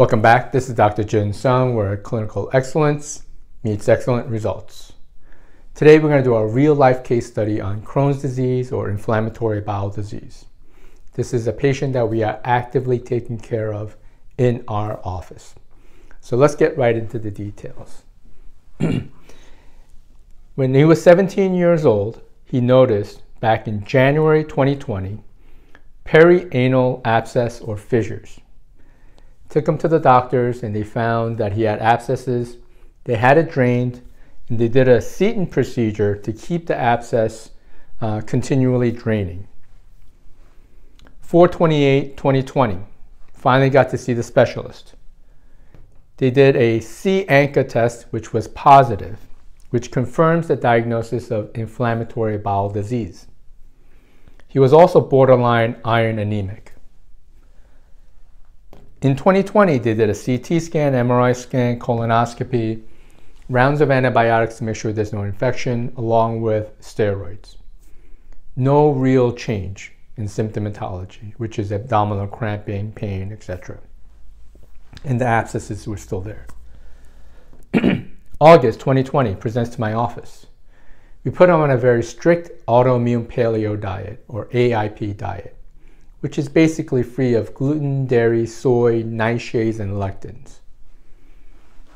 Welcome back. This is Dr. Jin Sung, where clinical excellence meets excellent results. Today we're going to do a real life case study on Crohn's disease or inflammatory bowel disease. This is a patient that we are actively taking care of in our office. So let's get right into the details. when he was 17 years old, he noticed back in January 2020 perianal abscess or fissures. Took him to the doctors and they found that he had abscesses. They had it drained and they did a Seton procedure to keep the abscess uh, continually draining. 428 2020, finally got to see the specialist. They did a C-ANCA test, which was positive, which confirms the diagnosis of inflammatory bowel disease. He was also borderline iron anemic. In 2020, they did a CT scan, MRI scan, colonoscopy, rounds of antibiotics to make sure there's no infection, along with steroids. No real change in symptomatology, which is abdominal cramping, pain, etc. And the abscesses were still there. August 2020 presents to my office. We put him on a very strict autoimmune paleo diet or AIP diet which is basically free of gluten, dairy, soy, nightshades, and lectins.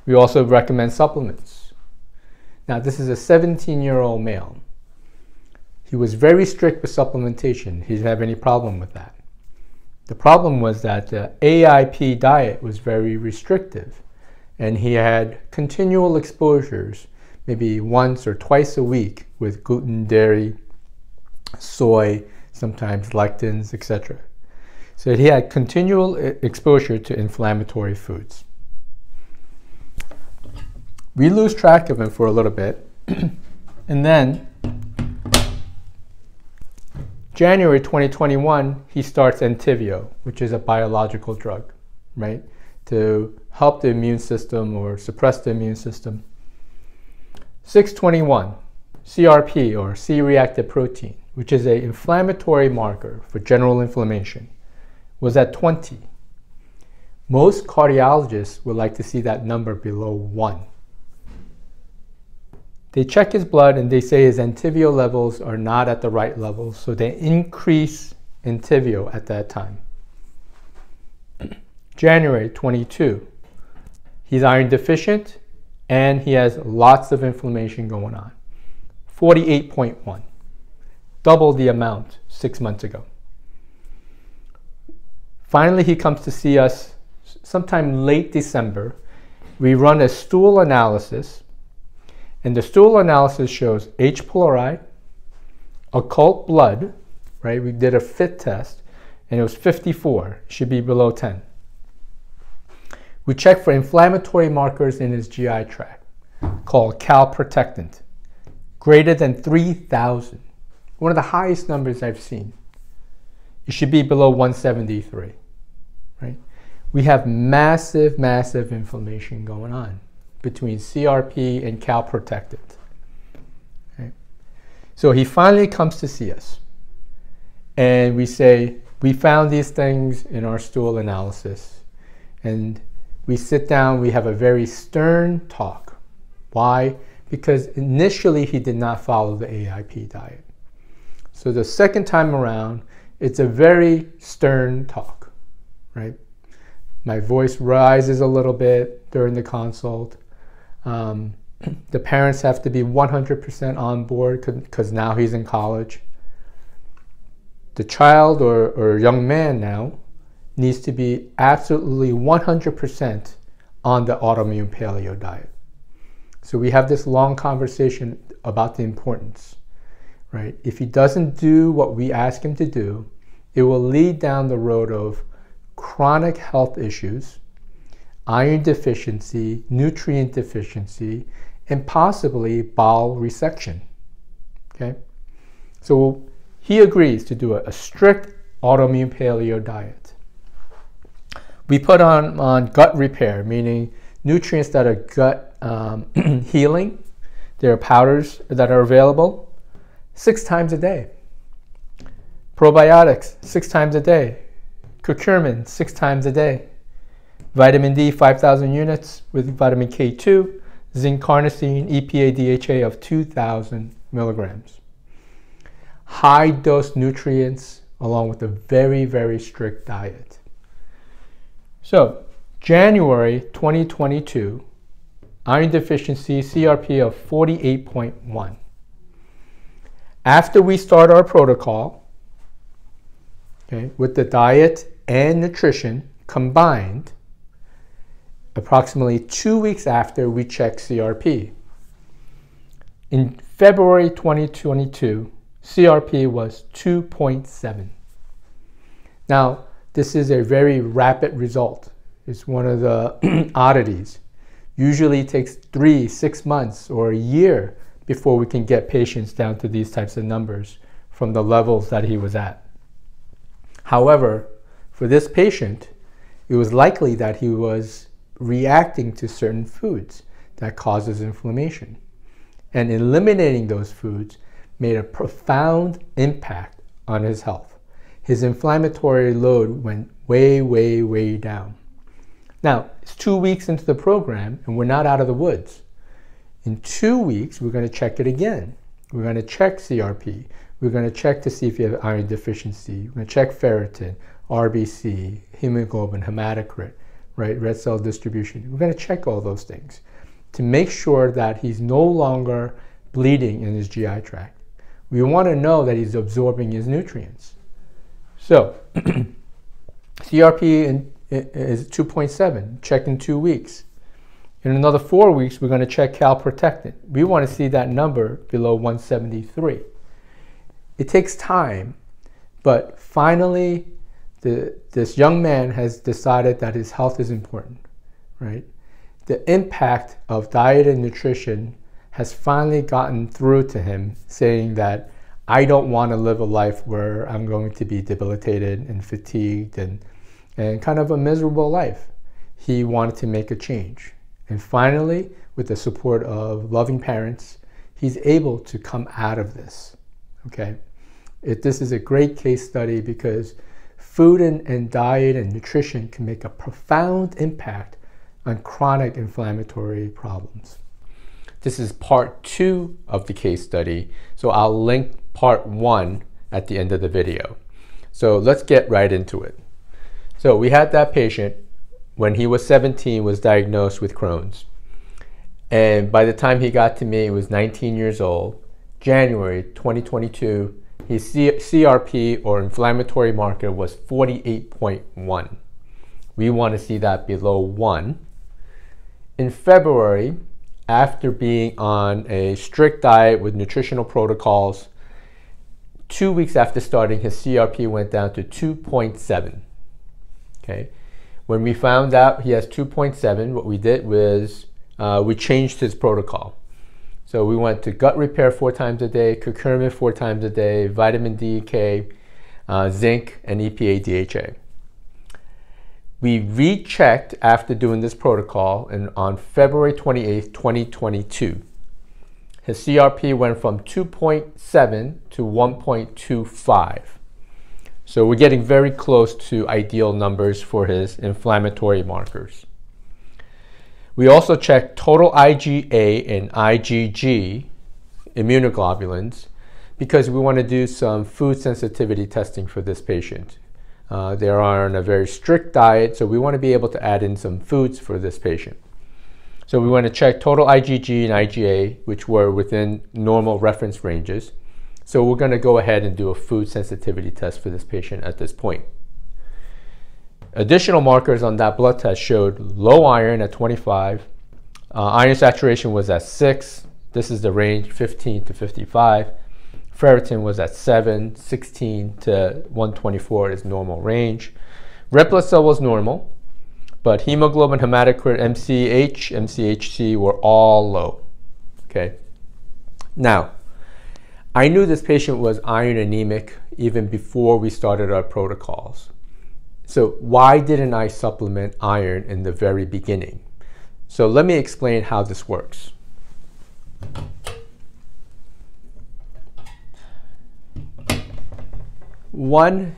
We also recommend supplements. Now, this is a 17 year old male. He was very strict with supplementation. He didn't have any problem with that. The problem was that the AIP diet was very restrictive, and he had continual exposures, maybe once or twice a week, with gluten, dairy, soy, sometimes lectins, etc. So he had continual exposure to inflammatory foods. We lose track of him for a little bit, and then January 2021, he starts Entyvio, which is a biological drug, right, to help the immune system or suppress the immune system. 621, CRP or C-reactive protein which is an inflammatory marker for general inflammation, was at 20. Most cardiologists would like to see that number below 1. They check his blood and they say his Entyvio levels are not at the right level, so they increase Entyvio at that time. January 22, he's iron deficient and he has lots of inflammation going on. 48.1 double the amount six months ago. Finally, he comes to see us sometime late December. We run a stool analysis, and the stool analysis shows H. pylori, occult blood, right? We did a fit test, and it was 54, should be below 10. We check for inflammatory markers in his GI tract called calprotectin, greater than 3,000 one of the highest numbers I've seen. It should be below 173, right? We have massive, massive inflammation going on between CRP and calprotectin. Okay? So he finally comes to see us. And we say, we found these things in our stool analysis. And we sit down, we have a very stern talk. Why? Because initially he did not follow the AIP diet. So the second time around, it's a very stern talk, right? My voice rises a little bit during the consult. Um, the parents have to be 100% on board because now he's in college. The child or, or young man now needs to be absolutely 100% on the autoimmune paleo diet. So we have this long conversation about the importance right? If he doesn't do what we ask him to do, it will lead down the road of chronic health issues, iron deficiency, nutrient deficiency, and possibly bowel resection. Okay? So he agrees to do a, a strict autoimmune paleo diet. We put on, on gut repair, meaning nutrients that are gut um, healing. There are powders that are available six times a day. Probiotics, six times a day. Curcumin, six times a day. Vitamin D, 5,000 units with vitamin K2. Zinc carnosine, EPA DHA of 2,000 milligrams. High dose nutrients along with a very, very strict diet. So, January 2022, iron deficiency CRP of 48.1. After we start our protocol, okay, with the diet and nutrition combined, approximately two weeks after we check CRP. In February 2022, CRP was 2.7. Now, this is a very rapid result. It's one of the oddities. Usually it takes three, six months, or a year before we can get patients down to these types of numbers from the levels that he was at. However, for this patient, it was likely that he was reacting to certain foods that causes inflammation. And eliminating those foods made a profound impact on his health. His inflammatory load went way, way, way down. Now, it's two weeks into the program and we're not out of the woods. In two weeks, we're going to check it again. We're going to check CRP. We're going to check to see if you have iron deficiency. We're going to check ferritin, RBC, hemoglobin, hematocrit, right, red cell distribution. We're going to check all those things to make sure that he's no longer bleeding in his GI tract. We want to know that he's absorbing his nutrients. So, CRP is 2.7, check in two weeks. In another four weeks, we're going to check calprotectin. We want to see that number below 173. It takes time, but finally, the, this young man has decided that his health is important, right? The impact of diet and nutrition has finally gotten through to him saying that I don't want to live a life where I'm going to be debilitated and fatigued and, and kind of a miserable life. He wanted to make a change. And finally, with the support of loving parents, he's able to come out of this. Okay? It, this is a great case study because food and, and diet and nutrition can make a profound impact on chronic inflammatory problems. This is part two of the case study, so I'll link part one at the end of the video. So let's get right into it. So we had that patient when he was 17 was diagnosed with Crohn's. And by the time he got to me, he was 19 years old. January 2022, his CRP or inflammatory marker was 48.1. We want to see that below 1. In February, after being on a strict diet with nutritional protocols, two weeks after starting, his CRP went down to 2.7. Okay. When we found out he has 2.7, what we did was uh, we changed his protocol. So we went to gut repair four times a day, curcumin four times a day, vitamin D, K, uh, zinc, and EPA DHA. We rechecked after doing this protocol and on February 28, 2022. His CRP went from 2.7 to 1.25. So we're getting very close to ideal numbers for his inflammatory markers. We also checked total IgA and IgG immunoglobulins because we want to do some food sensitivity testing for this patient. Uh, they are on a very strict diet, so we want to be able to add in some foods for this patient. So we want to check total IgG and IgA, which were within normal reference ranges. So we're going to go ahead and do a food sensitivity test for this patient at this point. Additional markers on that blood test showed low iron at 25. Uh, iron saturation was at 6. This is the range 15 to 55. Ferritin was at 7. 16 to 124 is normal range. Red blood cell was normal, but hemoglobin, hematocrit, MCH, MCHC were all low. Okay. Now, I knew this patient was iron anemic even before we started our protocols. So why didn't I supplement iron in the very beginning? So let me explain how this works. One,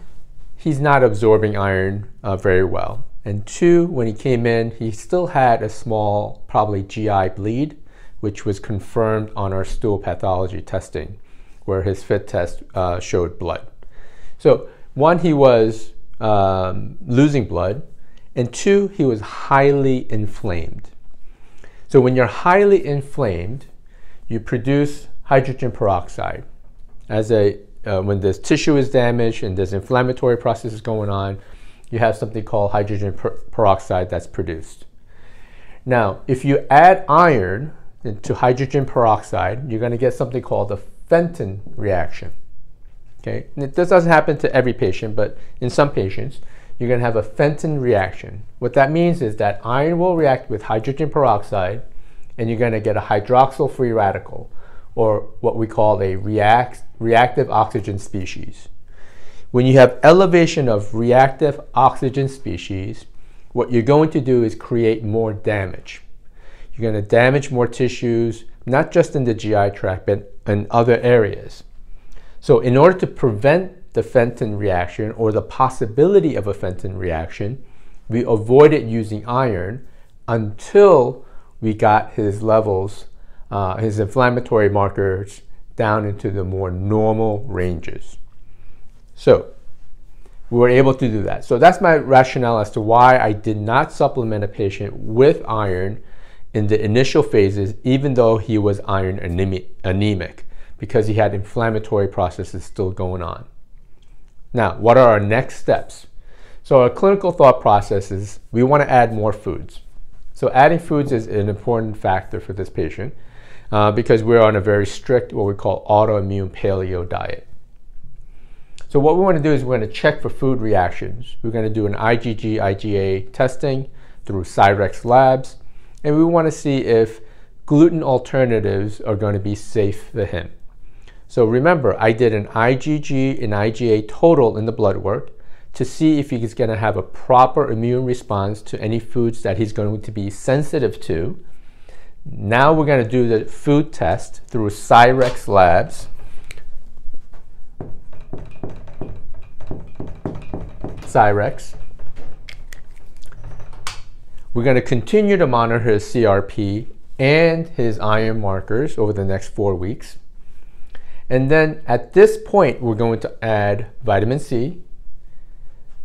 he's not absorbing iron uh, very well. And two, when he came in, he still had a small, probably GI bleed, which was confirmed on our stool pathology testing, where his FIT test uh, showed blood. So, one, he was um, losing blood, and two, he was highly inflamed. So, when you're highly inflamed, you produce hydrogen peroxide as a uh, when this tissue is damaged and there's inflammatory processes going on, you have something called hydrogen per peroxide that's produced. Now, if you add iron to hydrogen peroxide, you're going to get something called the Fenton reaction. Okay, and this doesn't happen to every patient, but in some patients, you're going to have a Fenton reaction. What that means is that iron will react with hydrogen peroxide, and you're going to get a hydroxyl free radical, or what we call a react, reactive oxygen species. When you have elevation of reactive oxygen species, what you're going to do is create more damage. You're going to damage more tissues, not just in the GI tract, but in other areas. So in order to prevent the Fenton reaction or the possibility of a Fenton reaction, we avoided using iron until we got his levels, uh, his inflammatory markers down into the more normal ranges. So we were able to do that. So that's my rationale as to why I did not supplement a patient with iron in the initial phases, even though he was iron anemic, because he had inflammatory processes still going on. Now, what are our next steps? So our clinical thought process is we want to add more foods. So adding foods is an important factor for this patient uh, because we're on a very strict, what we call autoimmune paleo diet. So what we want to do is we're going to check for food reactions. We're going to do an IgG, IgA testing through Cyrex Labs, and we want to see if gluten alternatives are going to be safe for him. So remember, I did an IgG and IgA total in the blood work to see if he's going to have a proper immune response to any foods that he's going to be sensitive to. Now we're going to do the food test through Cyrex Labs. Cyrex. We're going to continue to monitor his CRP and his iron markers over the next four weeks. And then at this point, we're going to add vitamin C,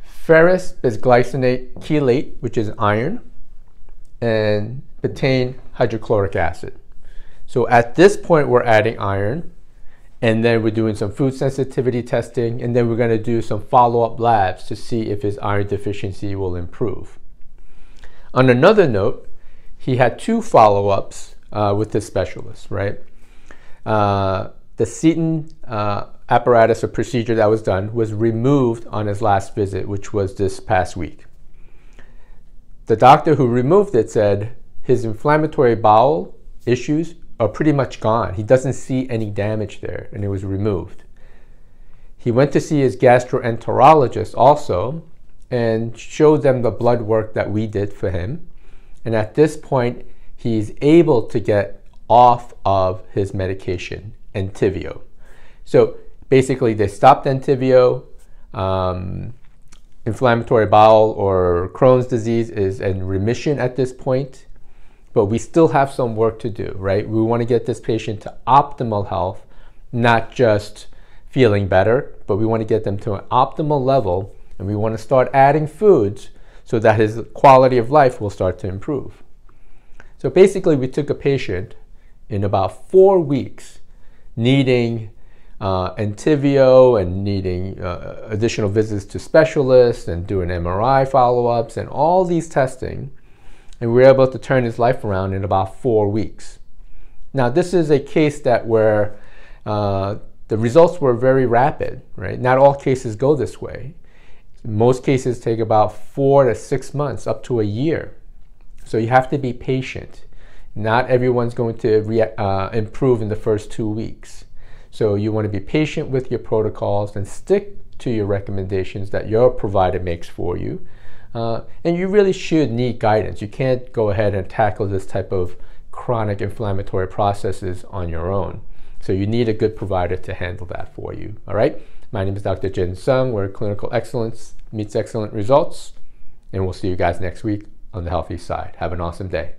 ferrous bisglycinate chelate, which is iron, and betaine hydrochloric acid. So at this point, we're adding iron, and then we're doing some food sensitivity testing, and then we're going to do some follow-up labs to see if his iron deficiency will improve. On another note, he had two follow-ups uh, with this specialist, right? Uh, the Seton uh, apparatus or procedure that was done was removed on his last visit, which was this past week. The doctor who removed it said his inflammatory bowel issues are pretty much gone. He doesn't see any damage there, and it was removed. He went to see his gastroenterologist also and showed them the blood work that we did for him. And at this point, he's able to get off of his medication, Entyvio. So basically, they stopped Entyvio. Um, inflammatory bowel or Crohn's disease is in remission at this point but we still have some work to do, right? We want to get this patient to optimal health, not just feeling better, but we want to get them to an optimal level and we want to start adding foods so that his quality of life will start to improve. So basically, we took a patient in about four weeks needing uh, Entyvio and needing uh, additional visits to specialists and doing MRI follow ups and all these testing and we were able to turn his life around in about four weeks. Now, this is a case that where uh, the results were very rapid, right? Not all cases go this way. Most cases take about four to six months, up to a year. So you have to be patient. Not everyone's going to uh, improve in the first two weeks. So you want to be patient with your protocols and stick to your recommendations that your provider makes for you uh, and you really should need guidance. You can't go ahead and tackle this type of chronic inflammatory processes on your own. So you need a good provider to handle that for you. All right. My name is Dr. Jin Sung, where clinical excellence meets excellent results. And we'll see you guys next week on the healthy side. Have an awesome day.